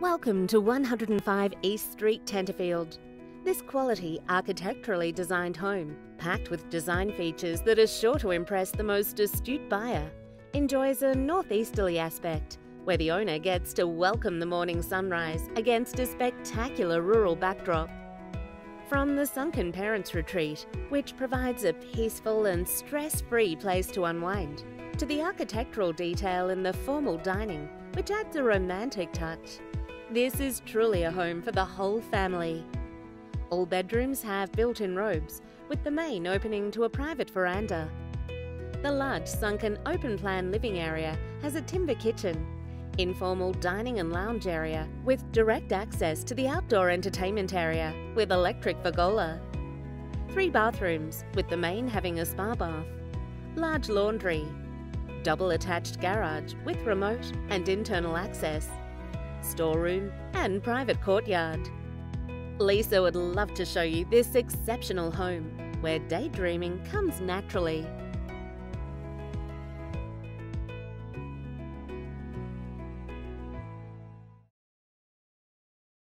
Welcome to 105 East Street, Tenterfield. This quality, architecturally designed home, packed with design features that are sure to impress the most astute buyer, enjoys a northeasterly aspect where the owner gets to welcome the morning sunrise against a spectacular rural backdrop. From the Sunken Parents Retreat, which provides a peaceful and stress free place to unwind, to the architectural detail in the formal dining, which adds a romantic touch. This is truly a home for the whole family. All bedrooms have built in robes, with the main opening to a private veranda. The large sunken open plan living area has a timber kitchen, informal dining and lounge area with direct access to the outdoor entertainment area with electric pergola. Three bathrooms, with the main having a spa bath. Large laundry. Double attached garage with remote and internal access storeroom, and private courtyard. Lisa would love to show you this exceptional home where daydreaming comes naturally.